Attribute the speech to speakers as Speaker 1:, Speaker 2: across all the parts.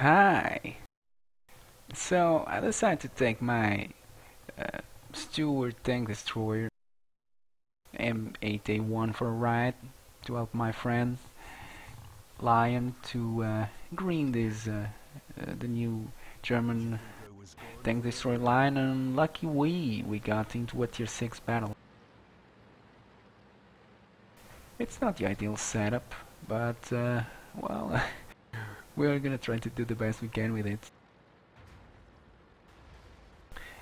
Speaker 1: Hi! So, I decided to take my uh, Stuart Tank Destroyer M8A1 for a ride to help my friend Lion to uh, green this uh, uh, the new German tank destroyer line and lucky we we got into a tier 6 battle. It's not the ideal setup, but uh, well we're gonna try to do the best we can with it.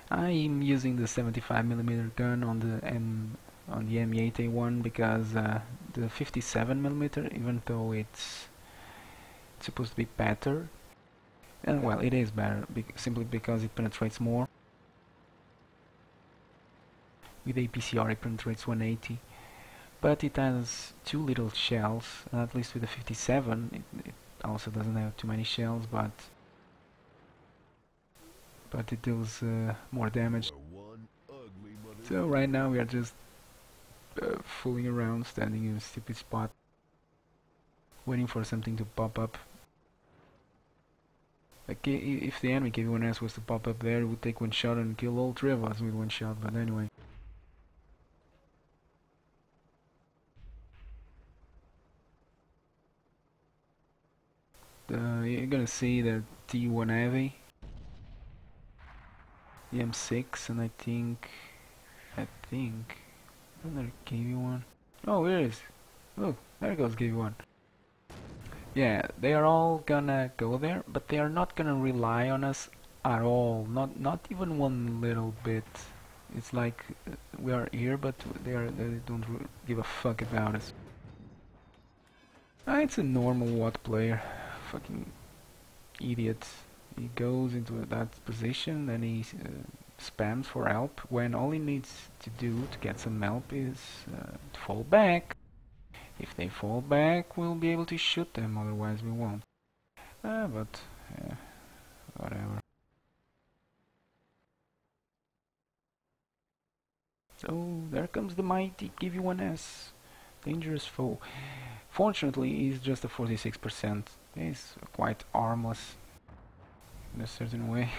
Speaker 1: I'm using the 75mm gun on the M on the M8A1 because uh, the 57mm, even though it's supposed to be better, and well, it is better be simply because it penetrates more. With APCR it penetrates 180, but it has too little shells, at least with the 57 it, it also doesn't have too many shells, but but it deals uh, more damage. So right now we are just uh, fooling around, standing in a stupid spot, waiting for something to pop up. Like if the enemy KV-1S was to pop up there, it would take one shot and kill all three of us with one shot, but anyway. Uh, you're gonna see the T1 Heavy, the M6, and I think, I think, another KV-1. Oh, where is? Look, there goes KV-1. Yeah, they are all gonna go there, but they are not gonna rely on us at all. Not not even one little bit. It's like uh, we are here, but they are they don't give a fuck about us. Ah, it's a normal what player fucking idiot. He goes into that position and he uh, spams for help when all he needs to do to get some help is uh, to fall back. If they fall back, we'll be able to shoot them, otherwise we won't. Uh, but, uh, whatever. So, there comes the mighty KV-1S. Dangerous foe. Fortunately, he's just a 46%. He's quite armless in a certain way.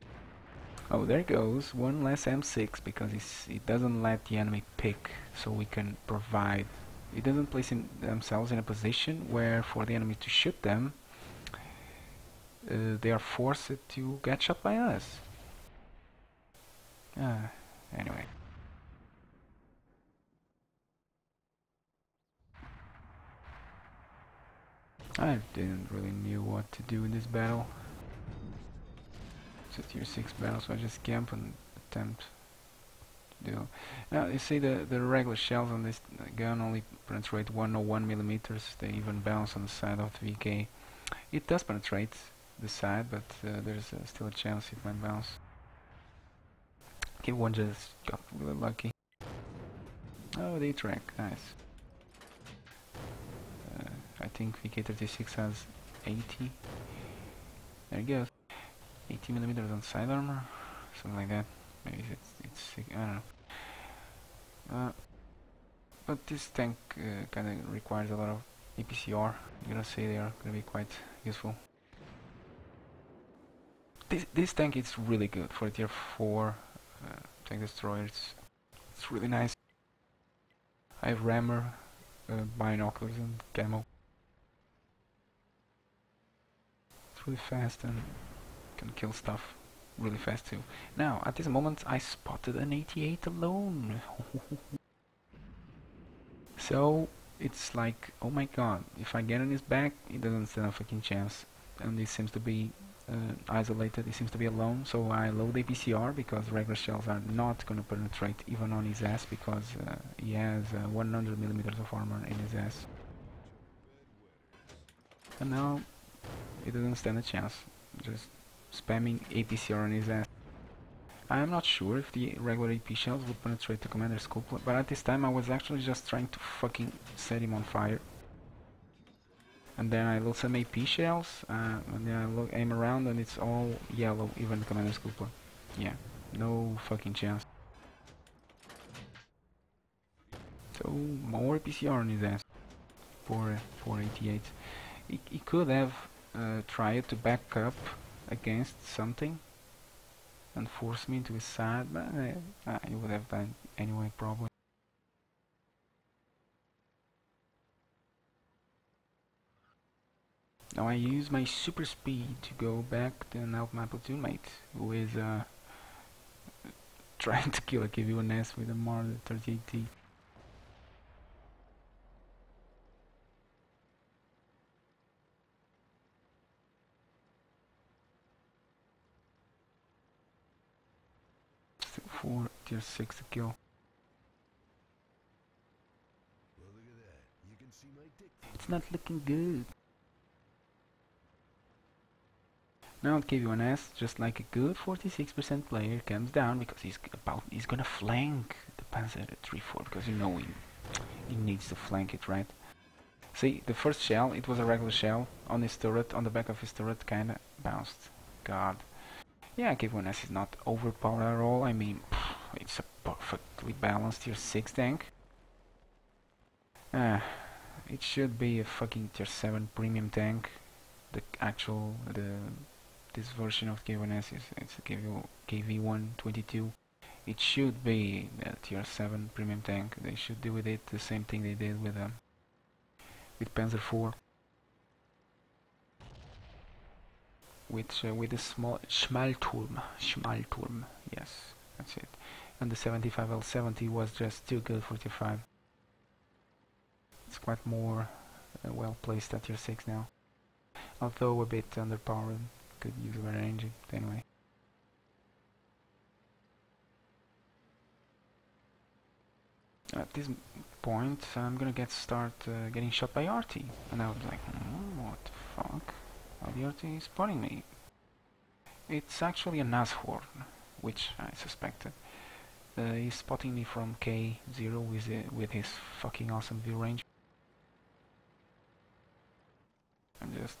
Speaker 1: oh, there goes one less M6 because it doesn't let the enemy pick, so we can provide. It doesn't place in themselves in a position where for the enemy to shoot them, uh, they are forced to get shot by us. Ah, anyway. I didn't really knew what to do in this battle. It's a tier 6 battle, so I just camp and attempt to do. Now, you see the, the regular shells on this gun only penetrate 101 millimeters. They even bounce on the side of the VK. It does penetrate the side, but uh, there's uh, still a chance it might bounce. Okay, one just got really lucky. Oh, the track, nice. I think VK36 has 80. There it goes. 80 millimeters on side armor, something like that. Maybe it's it's I don't know. Uh, but this tank uh, kind of requires a lot of APCR. I'm gonna say they are gonna be quite useful. This this tank is really good for tier 4 uh, tank destroyer. It's, it's really nice. I have rammer, uh, binoculars, and camo. Really fast and can kill stuff really fast too. Now, at this moment, I spotted an 88 alone. so, it's like, oh my god, if I get on his back, he doesn't stand a fucking chance. And he seems to be uh, isolated, he seems to be alone, so I load APCR because regular shells are not going to penetrate even on his ass because uh, he has uh, 100 millimeters of armor in his ass. And now he doesn't stand a chance. Just spamming APCR on his ass. I'm not sure if the regular AP shells would penetrate the commander's cupola, but at this time I was actually just trying to fucking set him on fire. And then I load some AP shells, uh, and then I look, aim around and it's all yellow, even the commander's cupola. Yeah, no fucking chance. So, more APCR on his ass. 4, 488. He, he could have uh, tried to back up against something and force me into his side, but uh, uh, he would have done anyway probably. Now I use my super speed to go back and help my platoon mate, who is uh, trying to kill a KV-1S with a Marder 38T. Still four tier 6 to kill. It's not looking good. Now KV-1S, just like a good 46% player, comes down because he's about he's gonna flank the Panzer 3-4 because you know he he needs to flank it, right? See, the first shell, it was a regular shell on his turret, on the back of his turret, kinda bounced. God. Yeah, KV-1S is not overpowered at all. I mean, it's a perfectly balanced tier 6 tank. Ah, it should be a fucking tier 7 premium tank. The actual, the this version of KV-1S is it's a KV, KV-122 it should be a tier 7 premium tank they should do with it the same thing they did with um, with Panzer 4 with uh, with the small Schmalturm Schmalturm yes that's it and the 75L70 was just too good for tier 5 it's quite more uh, well placed at tier 6 now although a bit underpowered could use a range anyway. At this point, I'm gonna get start uh, getting shot by Arty, and I was like, mm, what the fuck? How is spotting me? It's actually a Nashorn, which I suspected. Uh, he's spotting me from K0 with, uh, with his fucking awesome view range. I'm just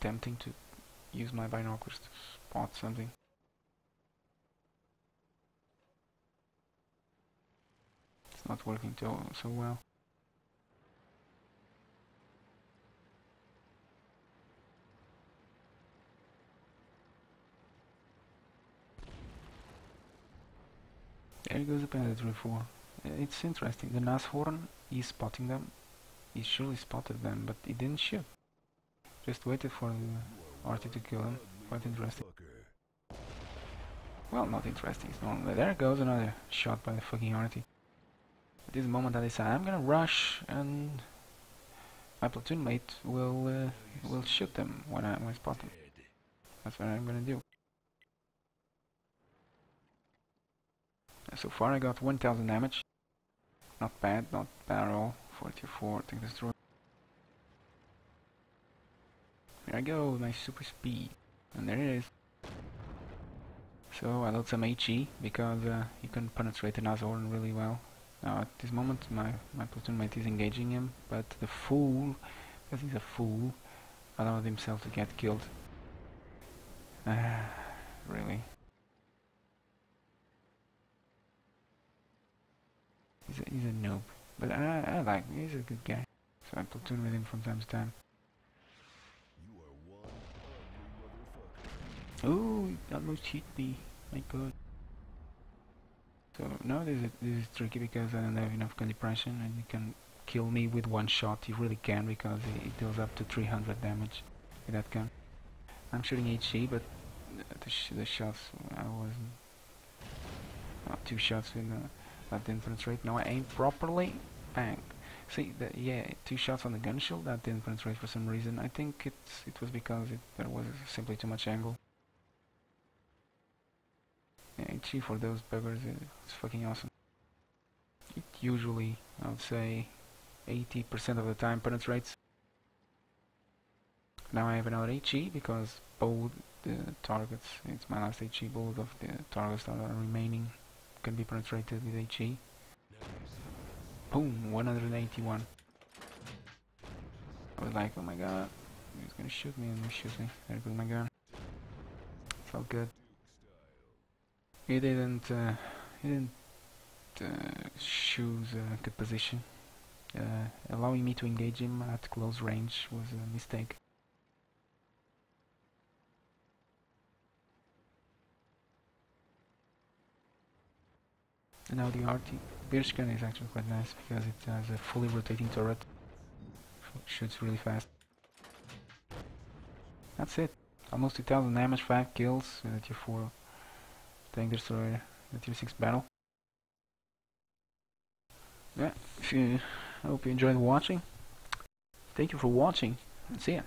Speaker 1: attempting to use my binoculars to spot something. It's not working so, so well. Goes the Predator 4. It's interesting. The Nashorn is spotting them. He surely spotted them, but he didn't shoot. Just waited for the Arty to kill him. Quite interesting. Well, not interesting. It's there goes another shot by the fucking Arty. At this moment I decide I'm gonna rush and my platoon mate will uh, will shoot them when I, when I spot them. That's what I'm gonna do. So far I got 1000 damage. Not bad, not bad at all. 44, I think that's true. There I go, my super speed. And there it is. So I load some HE because uh, you can penetrate the Nashorn really well. Now at this moment my, my platoon mate is engaging him, but the fool, because he's a fool, allowed himself to get killed. Ah, really. He's a, noob, but I, I like him, he's a good guy. So I platoon with him from time to time. Oh, he almost hit me. My god. So now this is, this is tricky because I don't have enough depression and you can kill me with one shot. You really can because it deals up to 300 damage with that gun. I'm shooting HE but the, sh the shots I wasn't... Not two shots with uh, that didn't penetrate. Now I aim properly. Bang. See, the, yeah, two shots on the gun shield that didn't penetrate for some reason. I think it's it was because it, there was simply too much angle. HE for those buggers is fucking awesome. It usually, I would say, 80% of the time penetrates. Now I have another HE because both the targets, it's my last HE, both of the targets that are remaining can be penetrated with HE. Boom, 181. I was like, oh my god, he's gonna shoot me and he shoots me. There goes my gun. Felt good he didn't uh, he didn't uh, choose a good position. Uh, allowing me to engage him at close range was a mistake. And now the RT Birchkan is actually quite nice because it has a fully rotating turret. Shoots really fast. That's it. Almost 2000 damage, 5 kills with a tier 4 tank destroyer, the tier 6 battle. Yeah, if you, I hope you enjoyed watching. Thank you for watching and see ya.